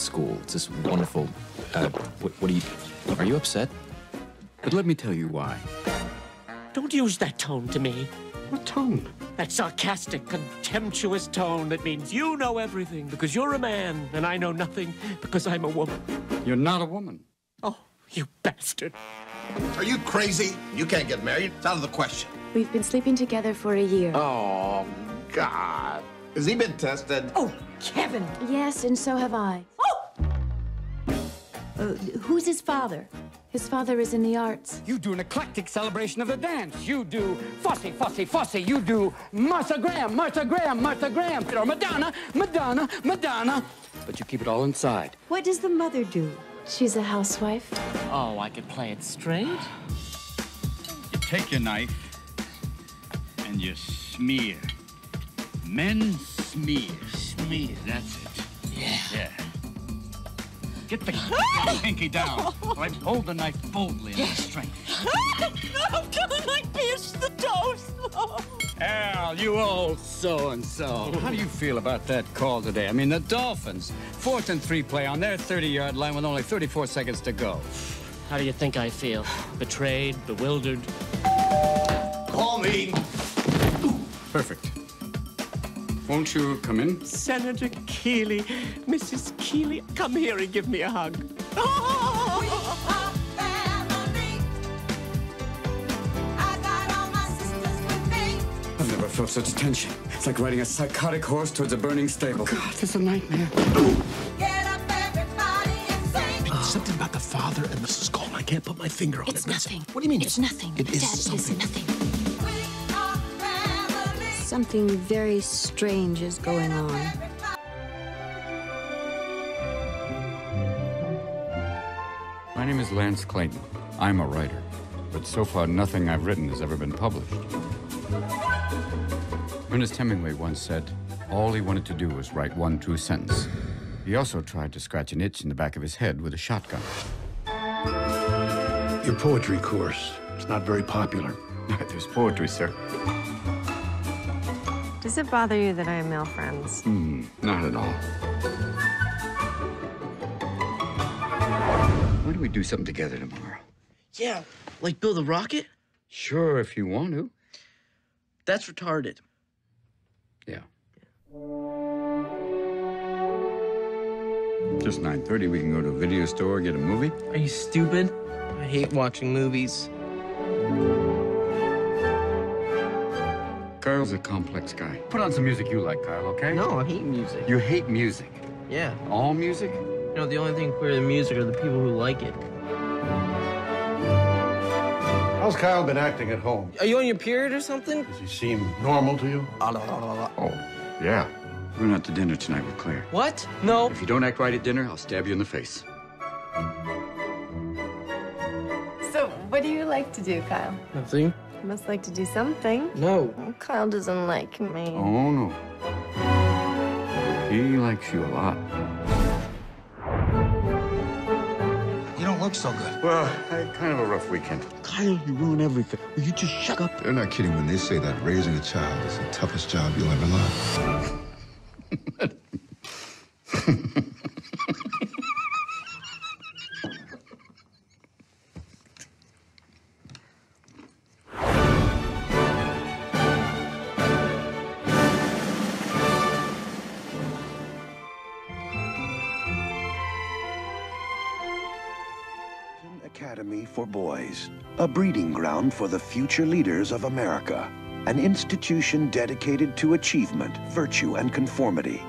at school. It's this wonderful. Uh, what, what are you? Are you upset? But let me tell you why. Don't use that tone to me. What tone? That sarcastic, contemptuous tone that means you know everything because you're a man and I know nothing because I'm a woman. You're not a woman. Oh, you bastard. Are you crazy? You can't get married. It's out of the question. We've been sleeping together for a year. Oh, God. Has he been tested? Oh, Kevin. Yes, and so have I. Uh, who's his father? His father is in the arts. You do an eclectic celebration of the dance. You do fussy, fussy, fussy. You do Martha Graham, Martha Graham, Martha Graham. Or Madonna, Madonna, Madonna. But you keep it all inside. What does the mother do? She's a housewife. Oh, I could play it straight? You take your knife and you smear. Men smear. Smear, that's it. Yeah. Yeah. Get the pinky down. So I hold the knife boldly and with strength. no, Kevin, I pierced the toast. Al, you old so-and-so. How do you feel about that call today? I mean, the Dolphins, fourth and three play on their 30-yard line with only 34 seconds to go. How do you think I feel? Betrayed, bewildered? Call me. Perfect. Won't you come in? Senator Keeley, Mrs. Keeley, come here and give me a hug. I've never felt such tension. It's like riding a psychotic horse towards a burning stable. God, it's a nightmare. Uh, something about the father and Mrs. Cole. I can't put my finger on It's it. but nothing. What do you mean? It's nothing. It is Dad, something. It's nothing. Something very strange is going on. My name is Lance Clayton. I'm a writer. But so far, nothing I've written has ever been published. Ernest Hemingway once said, all he wanted to do was write one true sentence. He also tried to scratch an itch in the back of his head with a shotgun. Your poetry course. is not very popular. There's poetry, sir. Does it bother you that I have male friends? Hmm, not at all. Why don't we do something together tomorrow? Yeah, like build a rocket? Sure, if you want to. That's retarded. Yeah. Just 9.30, we can go to a video store, get a movie. Are you stupid? I hate watching movies. Kyle's a complex guy. Put on some music you like, Kyle, okay? No, I hate music. You hate music. Yeah. All music? You know, the only thing queer than music are the people who like it. How's Kyle been acting at home? Are you on your period or something? Does he seem normal to you? Ah, oh, yeah. We're going out to dinner tonight with Claire. What? No. If you don't act right at dinner, I'll stab you in the face. So, what do you like to do, Kyle? Nothing. You must like to do something. No. Oh, Kyle doesn't like me. Oh, no. He likes you a lot. You don't look so good. Well, I had kind of a rough weekend. Kyle, you ruin everything. Will you just shut up? They're not kidding when they say that raising a child is the toughest job you'll ever learn. for Boys, a breeding ground for the future leaders of America, an institution dedicated to achievement, virtue, and conformity,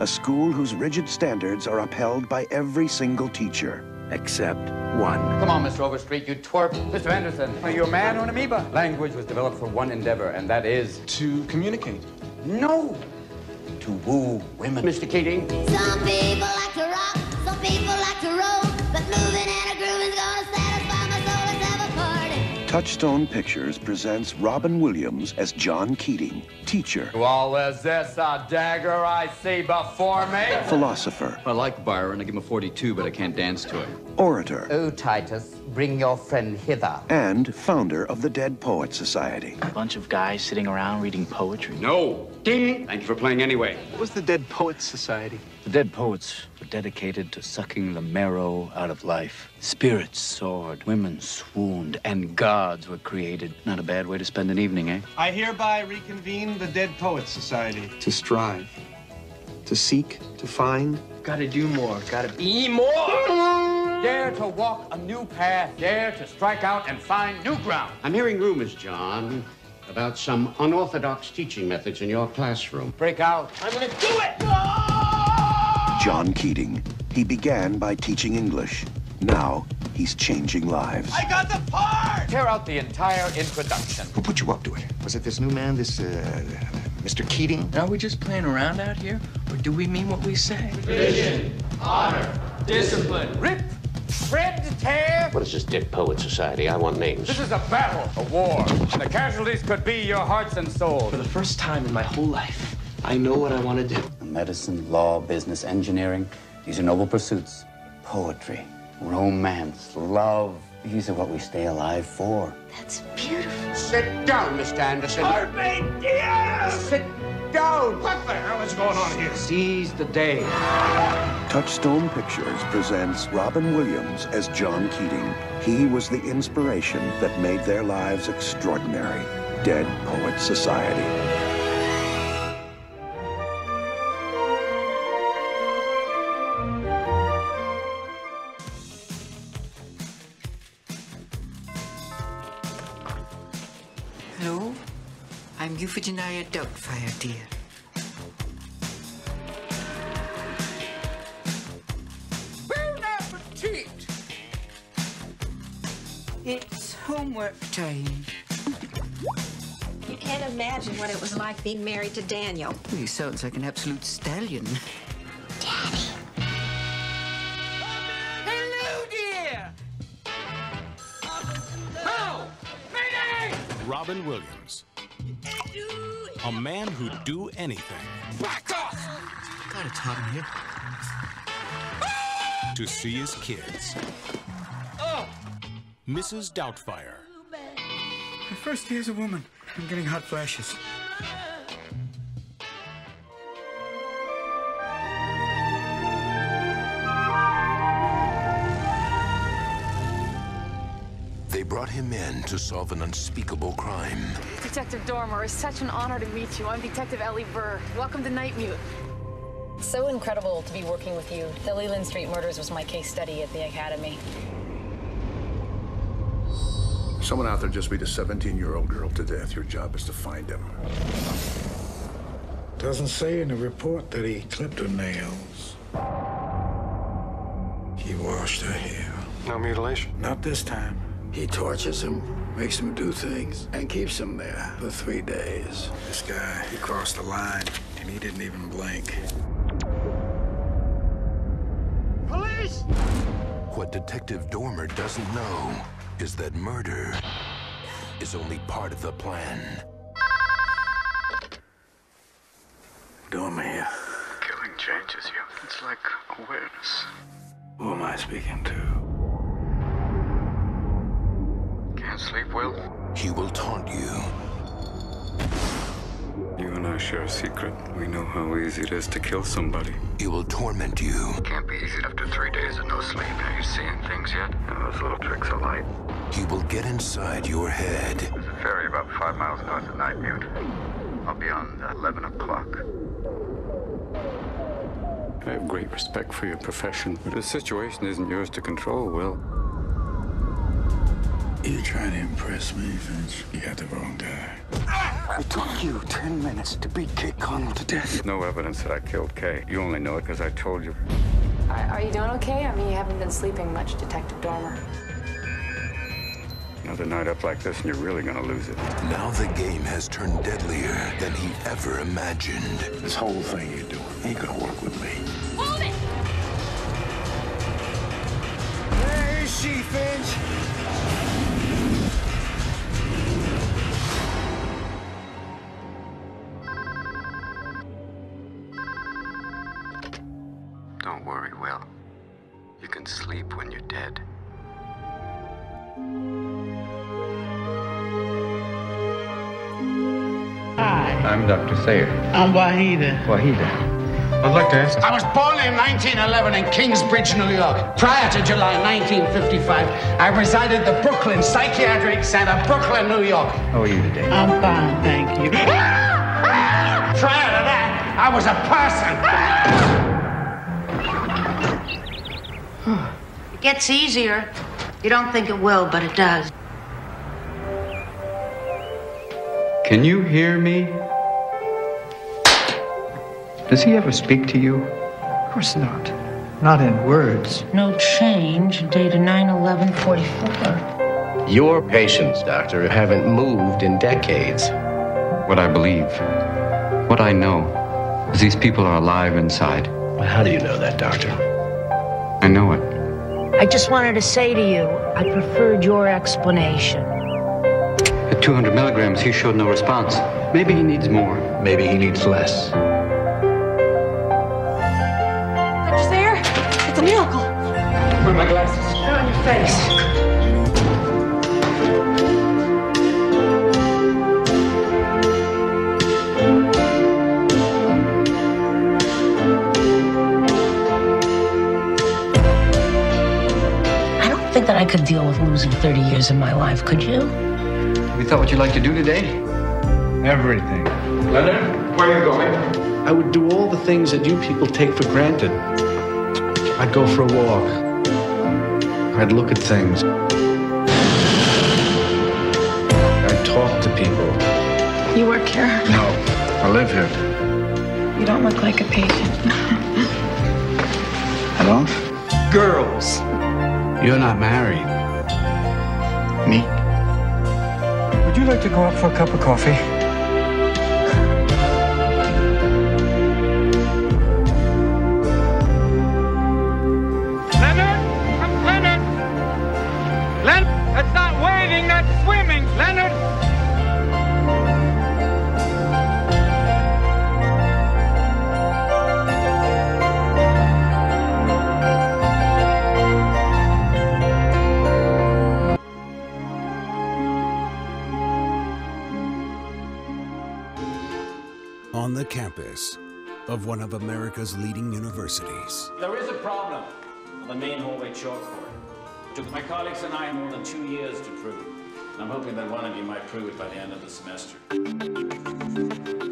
a school whose rigid standards are upheld by every single teacher, except one. Come on, Mr. Overstreet, you twerp. Mr. Anderson, are you a man or an amoeba? Language was developed for one endeavor, and that is... To communicate. No! To woo women. Mr. Keating. Some people like to rock, some people like to roll, Touchstone Pictures presents Robin Williams as John Keating, teacher, Well, is this a dagger I see before me? philosopher, I like Byron. I give him a 42, but I can't dance to him. orator, Oh, Titus, bring your friend hither. and founder of the Dead Poet Society. A bunch of guys sitting around reading poetry. No. Ding. Thank you for playing anyway. What was the Dead Poets Society? The dead poets were dedicated to sucking the marrow out of life. Spirits soared, women swooned, and gods were created. Not a bad way to spend an evening, eh? I hereby reconvene the Dead Poets Society. To strive, to seek, to find. Gotta do more. Gotta be more. Dare to walk a new path. Dare to strike out and find new ground. I'm hearing rumors, John, about some unorthodox teaching methods in your classroom. Break out. I'm gonna do it! John Keating. He began by teaching English. Now he's changing lives. I got the part! Tear out the entire introduction. Who put you up to it? Was it this new man, this, uh, Mr. Keating? Are we just playing around out here? Or do we mean what we say? Vision, honor, discipline, rip, shred, tear. What is this Dead Poet Society? I want names. This is a battle, a war. The casualties could be your hearts and souls. For the first time in my whole life, I know what I want to do. Medicine, law, business, engineering, these are noble pursuits. Poetry, romance, love, these are what we stay alive for. That's beautiful. Sit down, Mr. Anderson. Sit down! What the hell is going on here? Seize the day. Touchstone Pictures presents Robin Williams as John Keating. He was the inspiration that made their lives extraordinary. Dead Poet Society. Euphegenia Doubtfire, dear. Bon appetit! It's homework time. You can't imagine what it was like being married to Daniel. He sounds like an absolute stallion. Hello, dear! How? Mayday! Robin Williams. A man who'd do anything Back off! God, it's hot in here. to see his kids. Oh! Mrs. Doubtfire. My first day as a woman. I'm getting hot flashes. Brought him in to solve an unspeakable crime. Detective Dormer, it's such an honor to meet you. I'm Detective Ellie Burr. Welcome to Nightmute. So incredible to be working with you. The Leland Street murders was my case study at the Academy. Someone out there just beat a 17-year-old girl to death. Your job is to find him. Doesn't say in the report that he clipped her nails. He washed her hair. No mutilation. Not this time. He tortures him, makes him do things, and keeps him there for three days. This guy, he crossed the line, and he didn't even blink. Police! What Detective Dormer doesn't know is that murder is only part of the plan. Dormer here. Killing changes you. It's like awareness. Who am I speaking to? Can't sleep well? He will taunt you. You and I share a secret. We know how easy it is to kill somebody. He will torment you. Can't be easy after three days of no sleep. Are you seeing things yet? Yeah, those little tricks of light. He will get inside your head. There's a ferry about five miles north of Nightmute. I'll be on at 11 o'clock. I have great respect for your profession, but the situation isn't yours to control, Will. You're trying to impress me, Finch. You got the wrong guy. It took you 10 minutes to beat Kay Connell to death. No evidence that I killed Kay. You only know it because I told you. Are, are you doing okay? I mean, you haven't been sleeping much, Detective Dormer. Another night up like this, and you're really gonna lose it. Now the game has turned deadlier than he ever imagined. This whole thing you're doing ain't gonna work with me. Hold it! Where is she, I'm Dr. Sayer. I'm Wahida. Wahida. I'd like to ask. I was born in 1911 in Kingsbridge, New York. Prior to July 1955, I resided at the Brooklyn Psychiatric Center, Brooklyn, New York. How are you today? I'm fine, thank you. Prior to that, I was a person. It gets easier. You don't think it will, but it does. Can you hear me? Does he ever speak to you? Of course not. Not in words. No change, dated 9 11 44. Your patients, Doctor, haven't moved in decades. What I believe, what I know, is these people are alive inside. Well, How do you know that, Doctor? I know it. I just wanted to say to you, I preferred your explanation. At 200 milligrams, he showed no response. Maybe he needs more. Maybe he needs less. My glasses? They're on your face. I don't think that I could deal with losing 30 years of my life, could you? We thought what you'd like to do today? Everything. Leonard, where are you going? I would do all the things that you people take for granted. I'd go for a walk. I'd look at things. I'd talk to people. You work here? No, I live here. You don't look like a patient. I don't? Girls. You're not married. Me? Would you like to go out for a cup of coffee? Campus of one of America's leading universities. There is a problem on the main hallway chalkboard. It took my colleagues and I more than two years to prove. And I'm hoping that one of you might prove it by the end of the semester.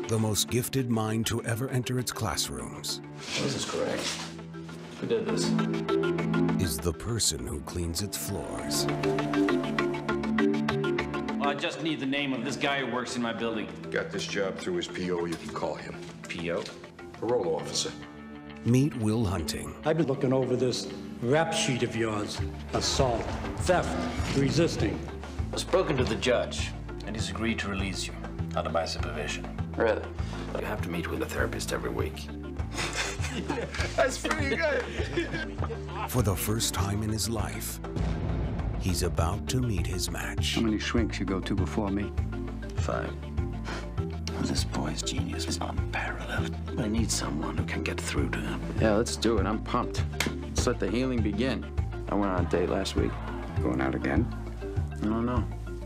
The most gifted mind to ever enter its classrooms this is correct. Who did this? is the person who cleans its floors. Well, I just need the name of this guy who works in my building. Got this job through his PO, you can call him. P.O. Parole officer. Meet Will Hunting, I've been looking over this rap sheet of yours. Assault, theft, resisting. I've spoken to the judge, and he's agreed to release you under my supervision. Really? You have to meet with a therapist every week. That's pretty good. for the first time in his life, he's about to meet his match. How many shrinks you go to before me? Five. This boy's genius is unparalleled. I need someone who can get through to him. Yeah, let's do it. I'm pumped. Let's let the healing begin. I went on a date last week. Going out again? I don't know.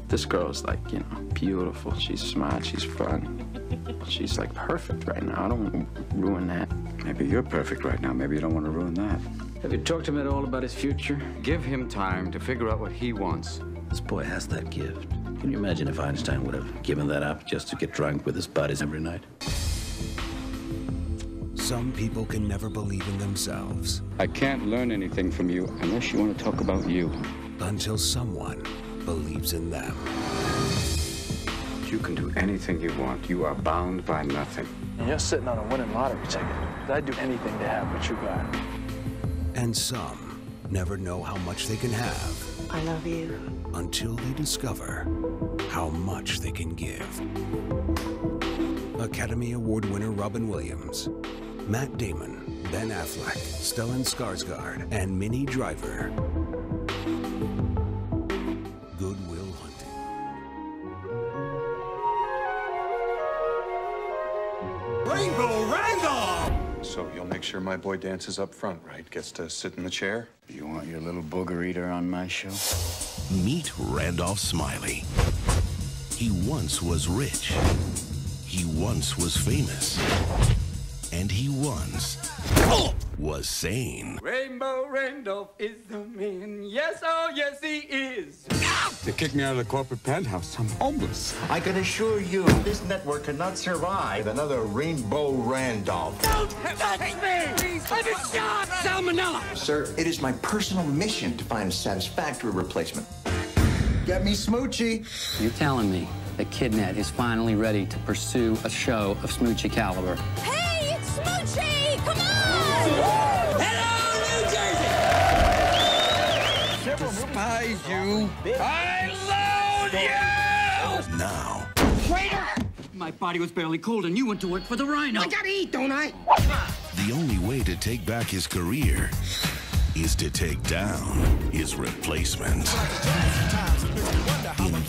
This girl's like, you know, beautiful. She's smart. She's fun. She's like perfect right now. I don't want to ruin that. Maybe you're perfect right now. Maybe you don't want to ruin that. Have you talked to him at all about his future? Give him time to figure out what he wants. This boy has that gift. Can you imagine if Einstein would have given that up just to get drunk with his buddies every night? Some people can never believe in themselves I can't learn anything from you unless you want to talk about you. until someone believes in them. You can do anything you want. You are bound by nothing. And you're sitting on a winning lottery ticket. I'd do anything to have what you got. And some never know how much they can have I love you. Until they discover how much they can give. Academy Award winner Robin Williams, Matt Damon, Ben Affleck, Stellan Skarsgård, and Minnie Driver. Good Will Hunting. Rainbow Randolph! So you'll make sure my boy dances up front, right? Gets to sit in the chair? You want your little booger eater on my show. Meet Randolph Smiley. He once was rich. He once was famous. And he once was sane. Rainbow Randolph is the man. Yes, oh, yes, he is. They kicked me out of the corporate penthouse. I'm homeless. I can assure you, this network cannot survive another Rainbow Randolph. Don't touch me! Please, I'm in shock! Salmonella! Sir, it is my personal mission to find a satisfactory replacement. Get me Smoochy. You're telling me that Kidnet is finally ready to pursue a show of Smoochy caliber. Hey, it's Smoochy! Come on! Hello, New Jersey! Despise you. I loathe you! Now, Traitor! My body was barely cold and you went to work for the Rhino. I gotta eat, don't I? the only way to take back his career is to take down his replacement.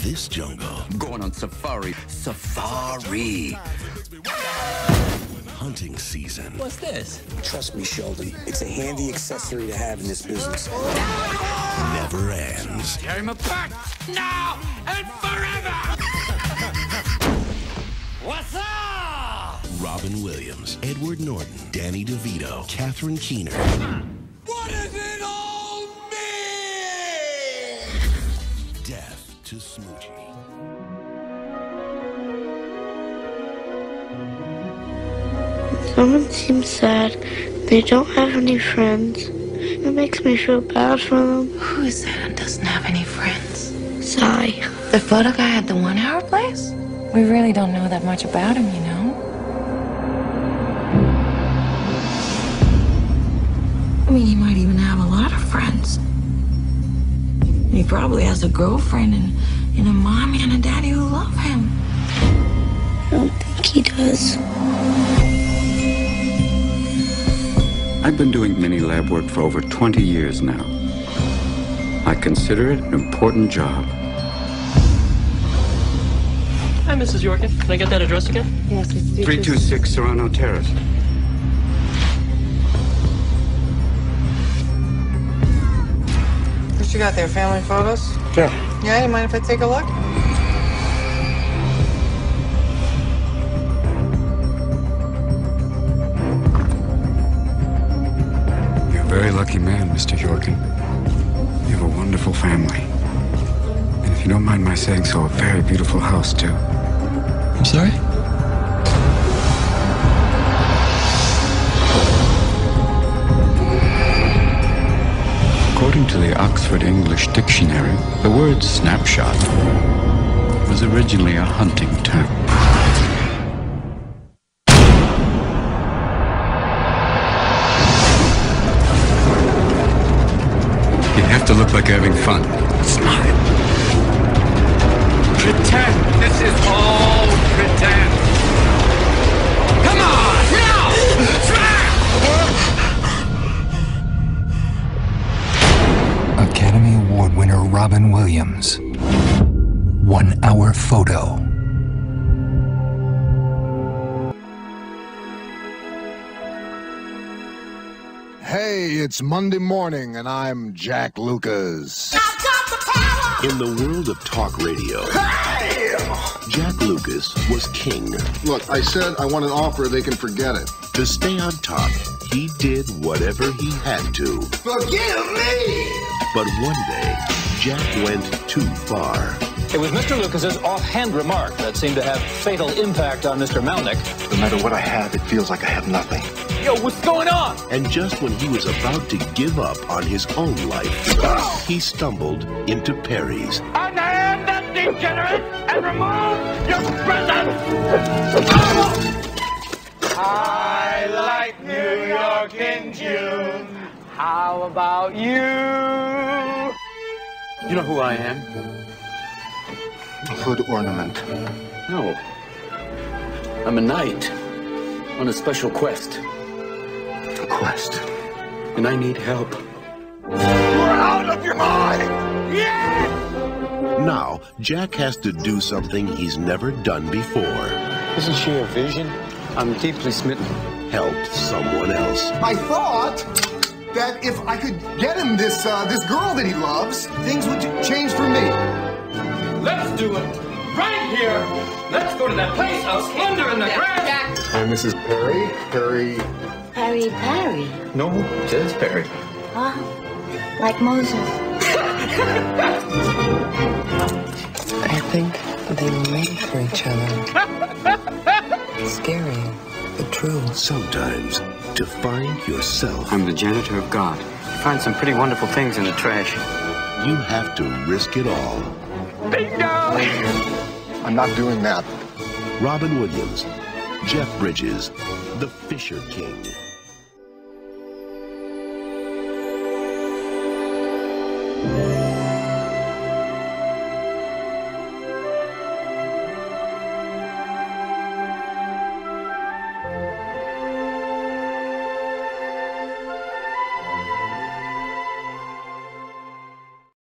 In this jungle, Going on safari. Safari. hunting season What's this? Trust me, Sheldon. It's a handy accessory to have in this business. never ends. Tear him apart now and forever! What's up? Robin Williams, Edward Norton, Danny DeVito, Catherine Keener. What is it to Smoochy. Someone seems sad. They don't have any friends. It makes me feel bad for them. Who is that and doesn't have any friends? Sigh. The photo guy at the one hour place? We really don't know that much about him, you know? He probably has a girlfriend and, and a mommy and a daddy who love him. I don't think he does. I've been doing mini lab work for over 20 years now. I consider it an important job. Hi, Mrs. Yorkin. Can I get that address again? Yes, it's 326 Serrano Terrace. You got there? Family photos? Yeah. Yeah, you mind if I take a look? You're a very lucky man, Mr. Yorkin. You have a wonderful family. And if you don't mind my saying so, a very beautiful house, too. I'm sorry? According to the Oxford English Dictionary, the word snapshot was originally a hunting term. You have to look like you're having fun. Smile. Williams. One hour photo. Hey, it's Monday morning, and I'm Jack Lucas. In the world of talk radio, Jack Lucas was king. Look, I said I want an offer they can forget it. To stay on top, he did whatever he had to. Forgive me! But one day, Jack went too far. It was Mr. Lucas's offhand remark that seemed to have fatal impact on Mr. Melnick. No matter what I have, it feels like I have nothing. Yo, what's going on? And just when he was about to give up on his own life, he stumbled into Parry's. And I that degenerate and remove your presence! I like New York in June. How about you? You know who I am? A hood ornament. No. I'm a knight on a special quest. A quest. And I need help. You're out of your mind! Yes! Now, Jack has to do something he's never done before. Isn't she a vision? I'm deeply smitten. Help someone else. I thought that if I could get him this uh, this girl that he loves, things would change for me. Let's do it right here. Let's go to that place out yonder in the grass. And Mrs. Parry, Parry. Parry Parry. No, just Parry. Huh? Like Moses. I think they were made for each other. Scary, but true. Sometimes, to find yourself, I'm the janitor of God. You find some pretty wonderful things in the trash. you have to risk it all. Bingo! I'm not doing that. Robin Williams, Jeff Bridges, The Fisher King.